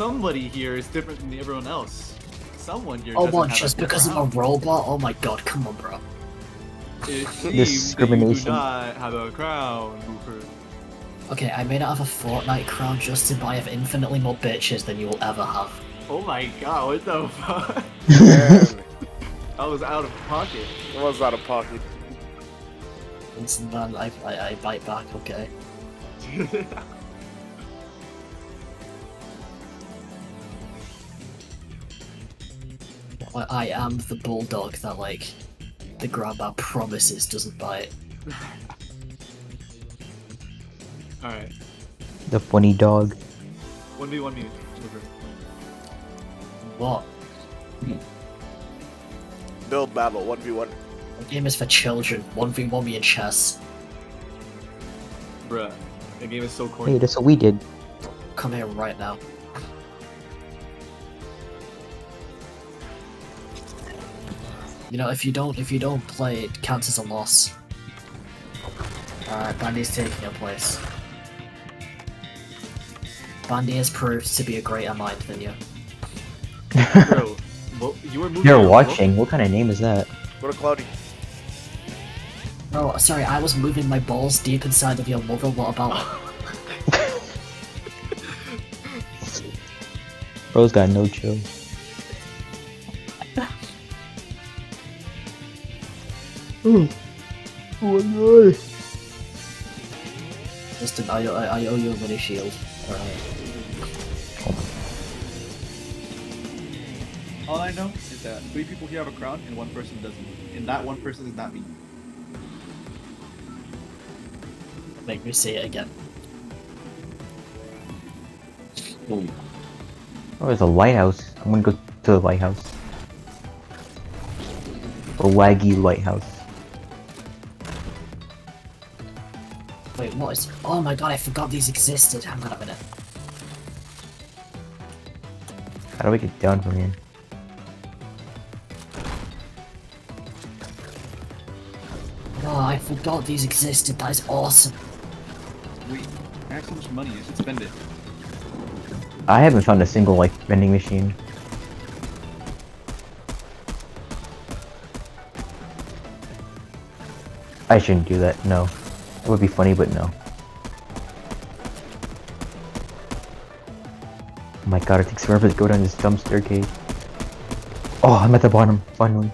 looks like somebody here is different than everyone else. Someone here. Oh, doesn't what? have Just a because I'm a robot? Oh my god, come on, bro. It seems you do Discrimination. not have a crown, Booper. Okay, I may not have a Fortnite crown, Justin, but I have infinitely more bitches than you will ever have. Oh my god, what the fuck? I was out of pocket. it was out of pocket. And then I, I, I bite back, okay. I, I am the bulldog that, like, the grandma promises doesn't bite. Alright. The funny dog. 1v1 me. Booper. What? Build battle, 1v1. The game is for children. 1v1 me in chess. Bruh. The game is so corny. Hey, that's what we did. Come here right now. You know, if you don't if you don't play, it counts as a loss. Alright, Bandee's taking your place. Bandy has proved to be a greater mind than you. Bro, well, you were moving You're your watching. What kind of name is that? Go to Cloudy. Oh, sorry, I was moving my balls deep inside of your mother. What about? Bro's got no chill. Mm. Oh, Justin, I, I, I owe you a mini shield. Alright. All I know is that three people here have a crown and one person doesn't. And that one person is not me. Make me say it again. Oh, there's a lighthouse. I'm gonna go to the lighthouse. The laggy lighthouse. Wait, what is? Oh my god, I forgot these existed. Hang on a minute. How do we get down from here? Oh, I forgot these existed. That is awesome. Wait, I have so much money, I should spend it. I haven't found a single like vending machine. I shouldn't do that. No, would be funny, but no. Oh my god, it takes forever to go down this dumb staircase. Oh, I'm at the bottom, finally.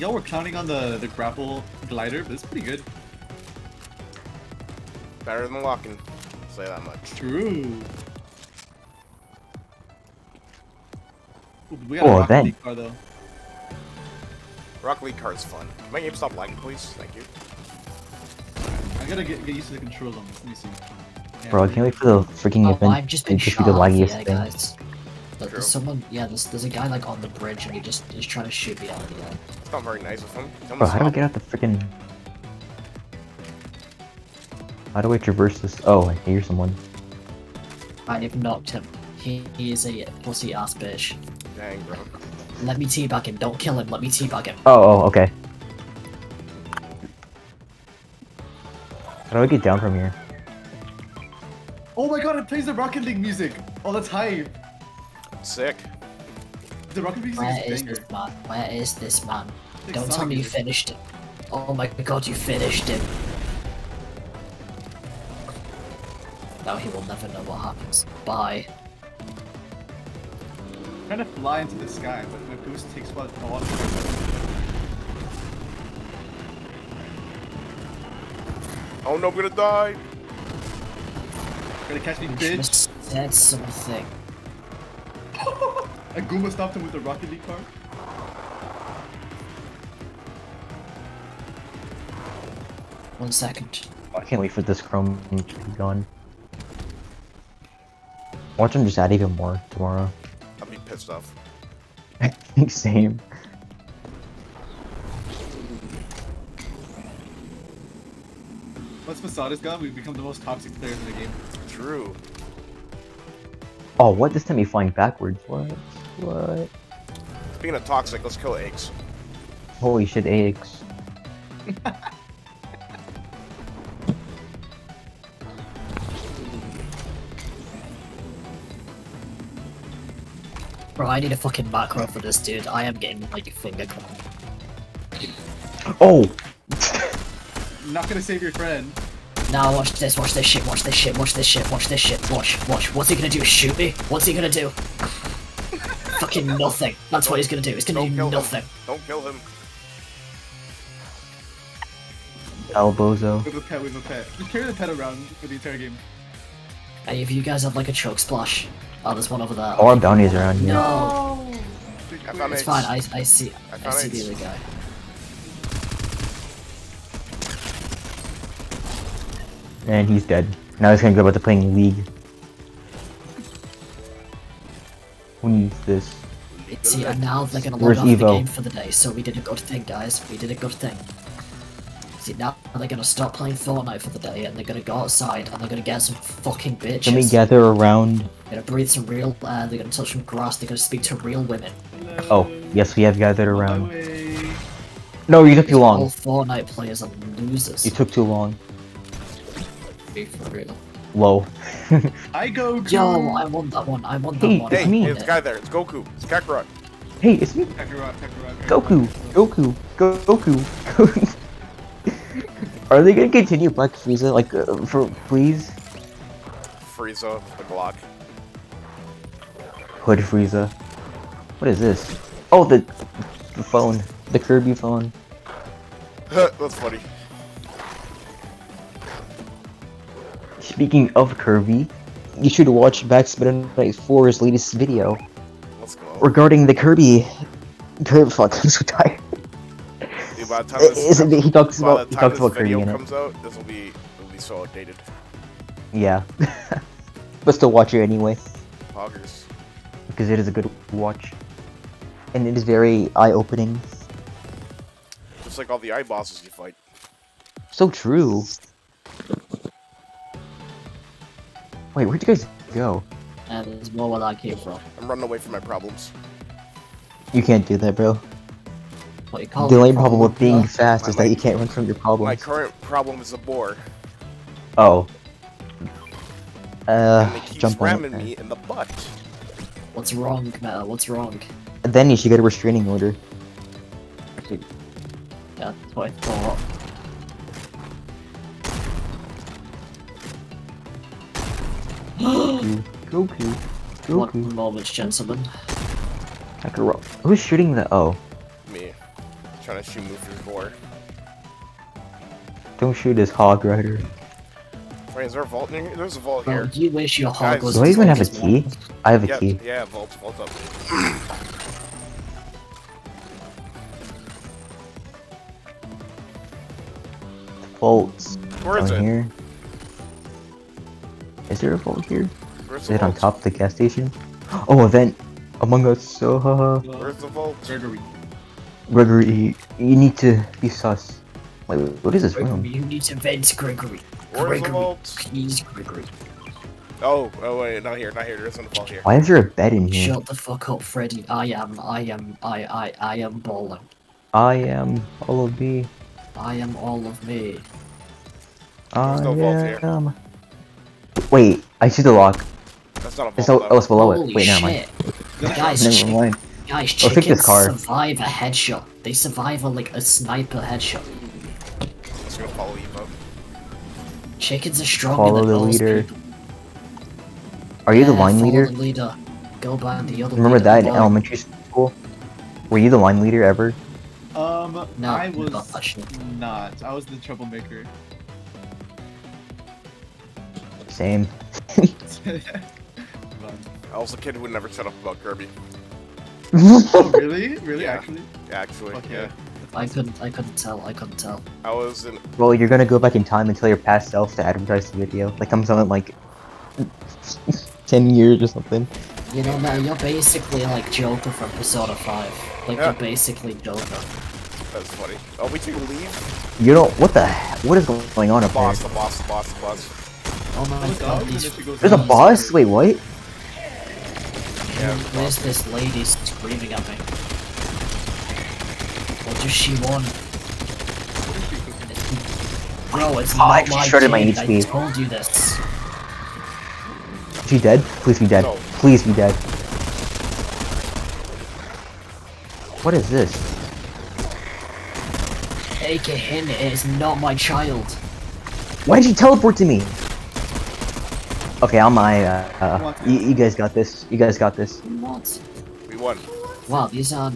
Y'all were counting on the, the grapple glider, but it's pretty good. Better than walking. Say that much. True. Ooh, we got Oh, a Rocket then. League car though. Rock League card's fun. Can my game stop lagging, please? Thank you. I gotta get, get used to the controls on this. Let me see. Yeah, Bro, I can't wait for the freaking Oh, event I've just to been just be the off, laggiest yeah, thing. guys. But True. there's someone, yeah, there's, there's a guy like on the bridge and he just is trying to shoot me out of the air. It's not very nice of him. Tell him Bro, to how do I get out the freaking? How do I traverse this? Oh, I hear someone. I've knocked him. He, he is a pussy ass bitch. Dang, bro. Let me teabag him. Don't kill him. Let me teabag him. Oh, oh, okay. How do I get down from here? Oh my god, it plays the Rocket League music! Oh, that's hype! Sick. The Rocket League Where music is is this man? Where is this man? Like Don't tell me you finished it. Oh my god, you finished him. Now he will never know what happens. Bye. I'm trying to fly into the sky, but my boost takes what a lot of Oh no, I'm gonna die. Gonna catch me, You should bitch! said something. A Goomba stopped him with the Rocket League car. One second. Oh, I can't wait for this chrome to be gone. Watch him just add even more tomorrow. I'll be pissed off. I think same. What's once Masada's gone, we've become the most toxic players in the game. True. Oh, what? This time you flying backwards. What? What? Speaking of toxic, let's kill eggs. Holy shit, eggs. Bro, I need a fucking macro for this dude. I am getting like a finger cracked. Oh! Not gonna save your friend. Now watch this, watch this shit, watch this shit, watch this shit, watch this shit, watch, watch. What's he gonna do? Shoot me? What's he gonna do? Fucking nothing. That's what he's gonna do. He's gonna Don't do kill nothing. him. Don't kill him. Albozo. We have a pet, we have a pet. Just carry the pet around for the entire game. Any of you guys have like a Chug Splash? Oh, there's one over there. Oh, All our bounties around here. No! I found It's eggs. fine, I, I see, I I, see eggs. the other guy. And he's dead. Now he's gonna go about to playing League. Who needs this? See, and now they're gonna Where's log off the game for the day, so we did a good thing, guys. We did a good thing. See, now they're gonna stop playing Fortnite for the day, and they're gonna go outside, and they're gonna get some fucking bitches. Can we gather around? They're gonna breathe some real air, they're gonna touch some grass, they're gonna speak to real women. Oh, yes, we have gathered around. No, you took too long. All long. Fortnite players are losers. You took too long. Be for real. Low. I go. Yo, I want that one, I want that Hey, one. Hey, I me. it's it. guy there. It's Goku. It's Kakarot. hey, it's me. Kakarot, Kakarot, Goku. Goku. Go Goku. Are they gonna continue Black Frieza? Like, uh, for please? Frieza, the Glock. Hood Frieza. What is this? Oh, the, the phone. The Kirby phone. That's funny. Speaking of Kirby, you should watch MaskedMetaKnight4's latest video regarding the Kirby. Kirby. Fuck, I'm so tired. Dude, by the time this, it? He talks about he talks about Kirby video in it. comes out, this will be it'll be so outdated. Yeah. but still watch it anyway, Poggers. because it is a good watch. And it is very eye-opening. Just like all the eye bosses you fight. So true. Wait, where'd you guys go? And there's more where I came from. I'm running away from my problems. You can't do that, bro. What you call The only problem with being fast is My- that you can't run from your problems. My current problem is a boar, Oh. Uh, and it keeps jump on it. me in the butt. What's wrong, Meta? What's wrong? And then you should get a restraining order. Yeah, that's what I thought. Goku. Goku. Goku. One moment, gentlemen. Kakarot. Who's shooting the? Oh, Me. Trying to shoot move through boar. don't shoot his hog rider. Wait, is there a vault near here? There's a vault Bro, here. you wish your hog Guys, was Do I even have a as mine. key? I have a Yeah, key. yeah, vault, vault up. Vaults Where is down it? here. Is there a vault here? Where's Is it on top of the gas station? Oh, event. Among Us. So, haha. Where's the vault? Gregory. Gregory, you need to be sus. Wait, wait, what is this Gregory, room? you need to vent Gregory. Where's the Gregory, vault? please, Gregory. Oh, oh wait, not here, not here. There isn't a vault here. Why is there a bed in here? Shut the fuck up, Freddy. I am, I am, I, I, I am balling. I am all of me. I am all of me. I no vault here. Wait, I see the lock. That's not a It's oh, it's below Holy it. Wait, never mind. shit. Guys, Never chick- mind. guys, I'll this chickens car. survive a headshot. They survive a, like a sniper headshot. I'm just gonna follow Chickens are stronger Follow than the most leader. people. Are you the line leader? The leader. Go by the other Remember leader, that in elementary school? Were you the line leader ever? Um, No, I was actually. not. I was the troublemaker. Same. I was a kid who would never shut up about Kirby. oh, really? Really? Yeah. Actually? Actually, Fuck yeah. yeah. I couldn't. I couldn't tell. I couldn't tell. I was in. Well, you're gonna go back in time and tell your past self to advertise the video. Like I'm something like ten years or something. You know, now you're basically like Joker from Persona 5. Like Yeah. you're basically Joker. That's funny. Oh, we can leave? You don't. What the? he- What is going on The up there? boss, the boss, the boss, the boss. Oh my Goes god, down, these then she goes There's a boss. Wait, what? Yeah, Where's this lady screaming at me? What does she want? Bro, it's Oh, not I my shredded my kid, I told you this. She dead? Please be dead. No. Please be dead. What is this? Akahin is not my child. Why did she teleport to me? Okay, I'm my. Uh, uh, you, you guys got this. You guys got this. What? we won. Wow, these are.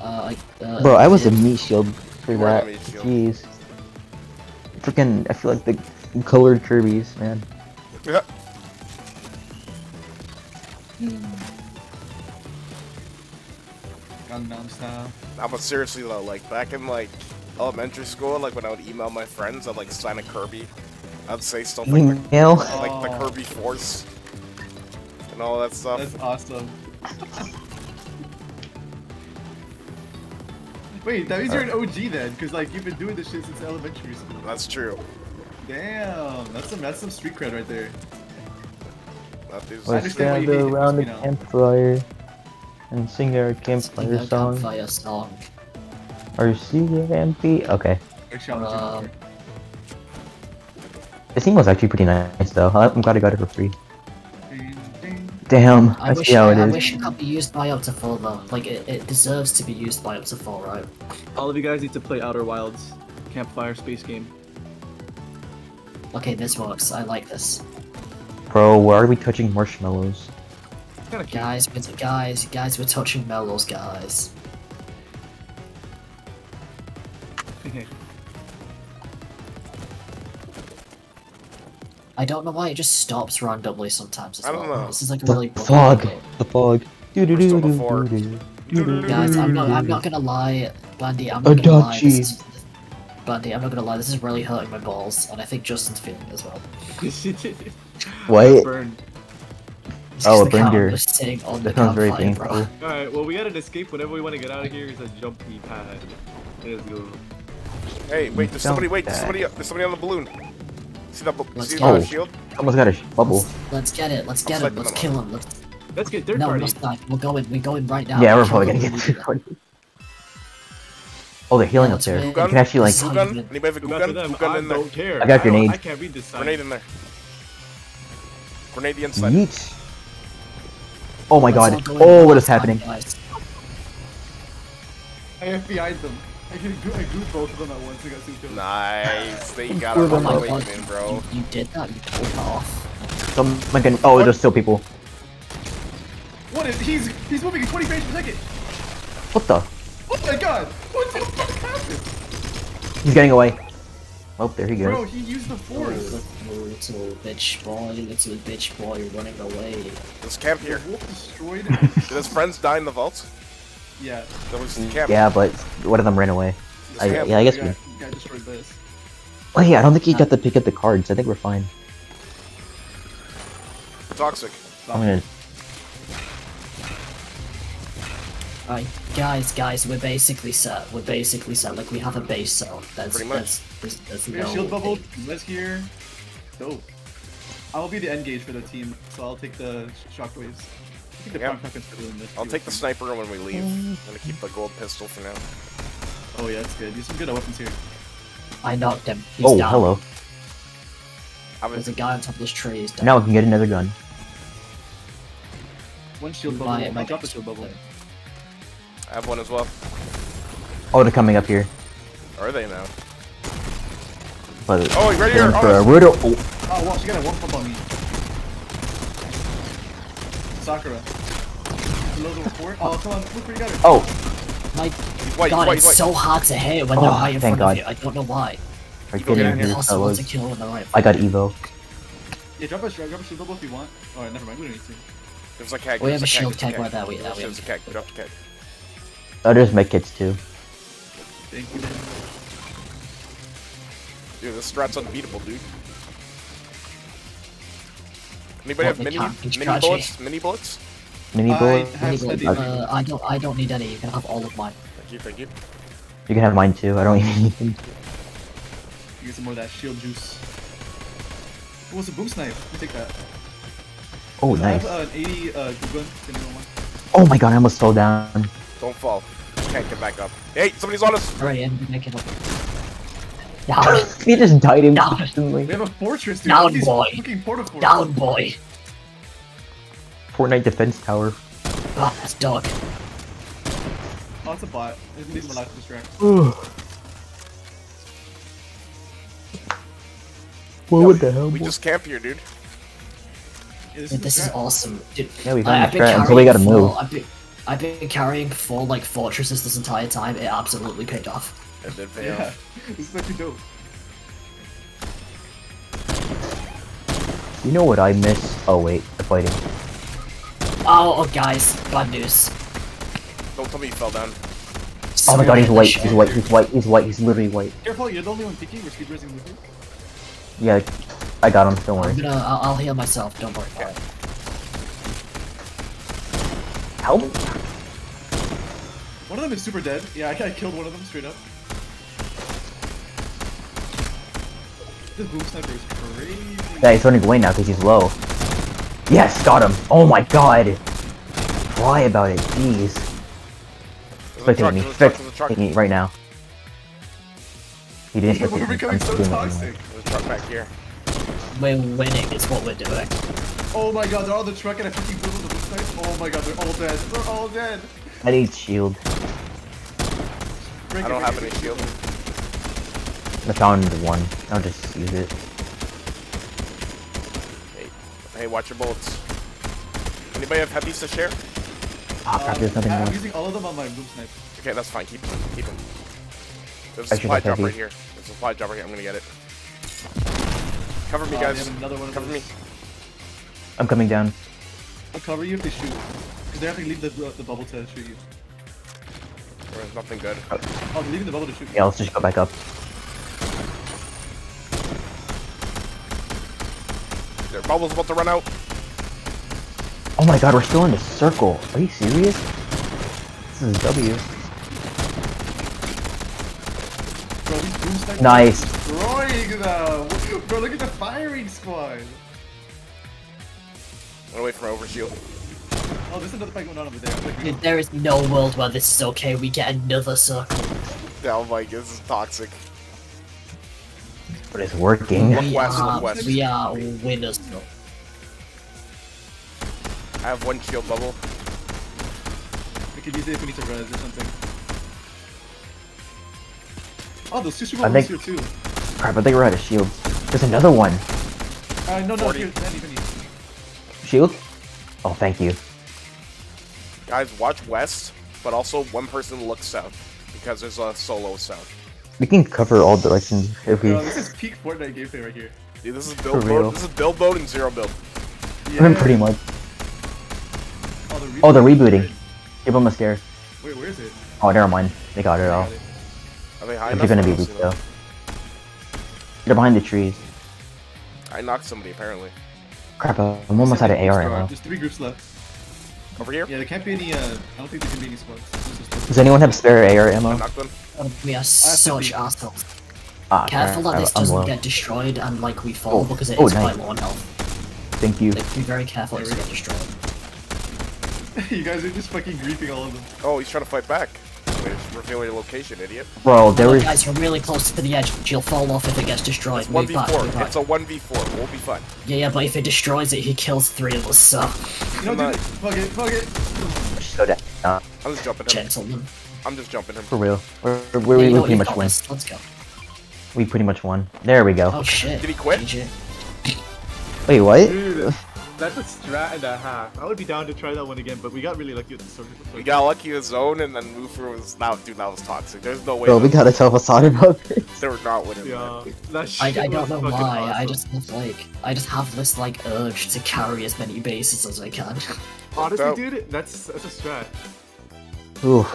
Uh, uh, Bro, I was a meat shield for You that. shield. Jeez. Freaking, I feel like the colored Kirby's, man. Yeah. Gangnam style. Nah, but seriously though, like back in like elementary school, like when I would email my friends, I'd like sign a Kirby. I'd say stuff like the, Email? like the. Kirby Force and all that stuff. That's awesome. Wait, that means you're an OG then, because like you've been doing this shit since elementary school. That's true. Damn, that's some that's some street cred right there. That dude's I Let's understand gather around the campfire and sing our campfire a song. campfire song. Our CMP. Okay. They're challenging Um, her. This theme was actually pretty nice, though. I'm glad I got it for free. Ding, ding. Damn, I I wish, see how I, it I is. wish it could be used by up to full though. Like it, it deserves to be used by up to full, right? All of you guys need to play Outer Wilds campfire space game. Okay, this works. I like this. Bro, why are we touching marshmallows? It's kind of cute. Guys, we're, guys, guys, we're touching mellows, guys. I don't know why it just stops randomly sometimes as I don't well. know. This is like a The really fog. The fog. Do do do do do do. Guys, I'm not, I'm not gonna lie, Bandee, I'm not gonna lie. Adachi. This is, Bandee, I'm not gonna lie, this is really hurting my balls, and I think Justin's feeling it as well. What? Burn. It's Oh, just it burned cat your- just sitting on That the sounds very campfire, bro. painful. Alright, well we got an escape whenever we want to get out of here, is a jumpy pad. Let's go. Hey, wait, there's Don't somebody. Wait, there's die. somebody. There's somebody on the balloon. See that? bu- Let's See go. that shield? Almost got a bubble. Let's, let's get it, let's get I'll him, let's kill him, let's... Let's get third No, party. let's not. We're going, we're going right now. Yeah, we're Kill probably gonna get when we through. do that. party. Oh, they're healing Yeah, up there. You can actually like. It's gun? Anybody have a Who got gun? to them? Goo gun I in there. care. I got don't- grenades. I can't read this sign. Grenade in there. Grenade the inside. Yeet. Oh my Let's god. all go in Oh, one what is happening? guys. I FBI'd them. I could I glued both of them at once. I got two kills. Nice. They got a my rush bro. You, you did that, you pulled that off. Someone can. Oh, there's still people. What is he's he's moving at 20 frames per second. What the? Oh my god! What the fuck happened? He's getting away. Oh, there he goes. Bro, goes. he used the Oh, force. little, little bitch boy, little bitch boy you're running away. Let's camp here. The wolf destroyed. Did his friends die in the vault? Yeah. That was camp. Yeah, but one of them ran away. Let's I, camp. yeah, I guess we. guy, the guy destroyed this. Oh yeah, I don't think he got to pick up the cards. I think we're fine. Toxic. I'm gonna. Alright, guys, guys, we're basically set. We're basically set. Like, we have a base set. That's, Pretty much. that's, there's, there's We no shield bubble. thing. Let's here. Dope. I'll be the engage for the team, so I'll take the shockwaves. I think the Yeah. front fucking doing this. I'll take the sniper when we leave. I'm gonna keep the gold pistol for now. Oh yeah, that's good. Use some good weapons here. I knocked him. He's Oh, down. hello. I'm There's a guy on top of this tree. He's down. Now we can get another gun. One shield My- bubble. my I'll drop a shield bubble. I have one as well. Oh, they're coming up here. Are they now? But Oh, right they're here. for Oh, a brutal. Oh, Oh, watch, you got a one pump on me. Sakura. Below the report. Oh, come on, look where you got it. oh, My white. god, white. it's He's so hard to hit when oh, they're Oh, right in thank front of you. I don't know why. are Evo getting down here, fellas. to kill when they're right. I got Evo. Yeah, drop a, drop a shield bubble if you want. Alright, never mind, we don't need to. There's a keg. We have a shield there's keg right there, we- yeah, we There's a have- keg. Drop the keg. Oh, there's medkits too. Thank you. Dude, this strat's unbeatable, dude. Anybody What, have the mini camping mini strategy? bullets? Mini bullets? Mini I bullet. have Anybody- steady. uh, I don't. I don't need any. You can have all of mine. Thank you, thank you. You can have mine too. I don't even need them. You get some more of that shield juice. What was a boom snipe? Let me take that. Oh, nice. I have uh, an 80 uh, good gun. if anyone wants. Oh my god, I almost fell down. Don't fall. Can't get back up. Hey, somebody's on us. Alright, I'm making it. Down, He just died Down. instantly. We have a fortress, dude. Down, Look at these boy. Fucking Port-a-Forts. down, boy. Fortnite defense tower. Oh, that's dog. Oh, it's a bot. It leaves him alive to distract. what the hell? We just camp here, dude. Yeah, this, Dude, this is strat. awesome. Dude, Yeah, we I- found I've the been strat until we carrying gotta four- move. I've been, I've been carrying four like fortresses this entire time. It absolutely paid off. And then fail. Yeah, this is actually dope. You know what I miss? Oh wait, the fighting. Oh, oh guys, bad news. Don't tell me you fell down. Oh my god, he's white. He's white. He's white. He's white. He's literally white. Careful, you're the only one peeking. We're speed racing with you. Yeah, I got him. Don't I'm gonna, I'll, I'll heal myself. Don't worry about it. Help! One of them is super dead. Yeah, I, I killed one of them straight up. This boom sniper is crazy. Yeah, he's running away now because he's low. Yes, got him. Oh my god. Why about it? Jeez. There's a truck, me. there's a truck, there's a truck. Spectating me right now. He didn't We're becoming so toxic. anyway. There's a truck back here. We're winning. Is what we're doing. Oh my god, they're all the truck and I fucking blew them the boom snipe. Oh my god, they're all dead. They're all dead. I need shield. Break I don't break have it, any shield. I found one. I'll just use it. Hey, hey, watch your bullets. Anybody have heavies to share? Ah, crap, there's nothing Um, I'm more. using all of them on my boom snipe. Okay, that's fine. Keep them. Keep them. There's I a supply drop right here. There's a supply drop right here. I'm gonna get it. Cover me, Uh, guys. they another one Cover me. I'm coming down. I'll cover you if they shoot. Because they have to leave the, the bubble to shoot you. There's nothing good. Oh, they're leaving the bubble to shoot you. Yeah, let's just go back up. Bubble's about to run out. Oh my god, we're still in the circle. Are you serious? This is W. Bro, these Nice. destroying them. Bro, look at the firing squad. Run away from my overshield. Oh, there's another fight going on over there. Like, Dude, there is no world where this is okay. We get another circle. Oh my god, this is toxic. But it's working. Look We west, are, look west. we are winners. I have one shield bubble. we could use it if we need to res or something. Oh, those two super I bubbles think- here too. Crap, I think we're out of shield. There's another one. Uh, no, no, here, Danny, Danny. Shield? Oh, thank you. Guys, watch west, but also one person look south. Because there's a solo south. We can cover all directions if we. Bro, this is peak Fortnite gameplay right here. Dude, this is build For real. mode. This is build mode and zero build. I mean, pretty much. Oh, the Oh, they're rebooting. Give them a scare. Wait, where is it? Oh, never mind. They got it all. Got it. Are they high They're gonna be weak though. them. They're behind the trees. I knocked somebody apparently. Crap, I'm almost out of AR ammo. There's three groups left. Over here? Yeah, there can't be any, uh, I don't think there can be any squads. This is just- Does anyone have spare AR I ammo? knocked. We are such be- assholes. Ah, Careful crap, that this I'm doesn't low. get destroyed and like we fall Oh, because it oh, is nice. quite low on health. Thank you. Like, be very careful it doesn't get destroyed. you guys are just fucking griefing all of them. Oh, he's trying to fight back. Wait, just reveal your location, idiot. Bro, there Look, was. guys, you're really close to the edge. You'll fall off if it gets destroyed. It's Move 1v4. back. It's a 1v4. We'll be fine. Yeah, yeah, but if it destroys it, he kills three of us, so... You know, Come on. dude, fuck it, fuck it. Just go down. Uh, I'm just jumping him. Gentlemen. I'm just jumping him. for real. We're, we're, Yeah, we, we pretty much got win. this. Let's go. We pretty much won. There we go. Oh shit. Did he quit? GG. Wait, what? Dude, that's a strat and a half. I would be down to try that one again, but we got really lucky with the circle. We got lucky with zone and then Moopher was now dude that was toxic. There's no way Bro, we gotta tell Facade about this. they were not winning. Yeah, man. that I, shit I don't know fucking why, I just have like, I just have this like urge to carry as many bases as I can. honestly, That- dude, that's that's a strat. Ooh.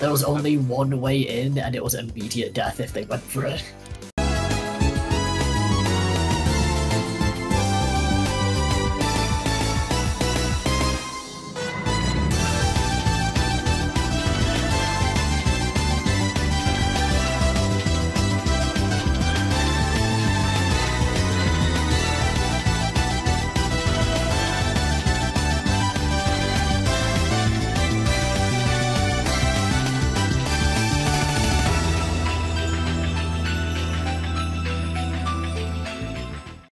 There was only one way in, and it was immediate death if they went for it.